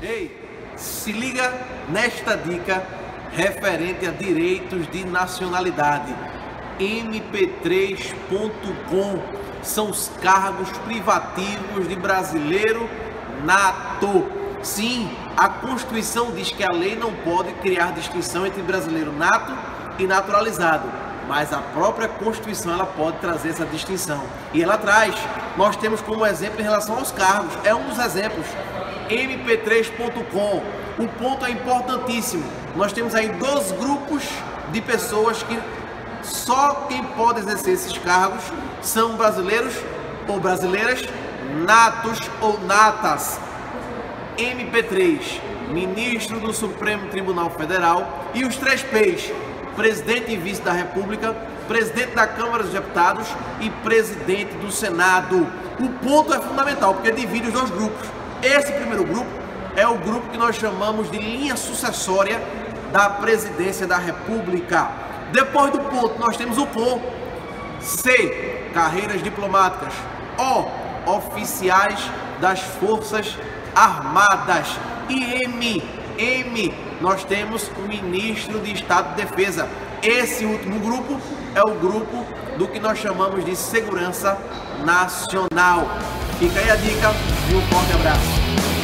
Ei, se liga nesta dica referente a direitos de nacionalidade. mp3.com são os cargos privativos de brasileiro nato. Sim, a Constituição diz que a lei não pode criar distinção entre brasileiro nato e naturalizado, mas a própria Constituição ela pode trazer essa distinção. E ela traz. Nós temos como exemplo em relação aos cargos, é um dos exemplos. mp3.com. O ponto é importantíssimo. Nós temos aí dois grupos de pessoas que só quem pode exercer esses cargos são brasileiros ou brasileiras natos ou natas. MP3, ministro do Supremo Tribunal Federal e os três P's, presidente e vice da República, presidente da Câmara dos Deputados e presidente do Senado. O ponto é fundamental porque divide os dois grupos. Esse primeiro grupo é o grupo que nós chamamos de linha sucessória da presidência da República. Depois do ponto, nós temos o com. C. Carreiras diplomáticas. O. Oficiais das Forças Armadas. E M. M. Nós temos o Ministro de Estado de Defesa. Esse último grupo é o grupo do que nós chamamos de segurança nacional. Fica aí a dica e um forte abraço.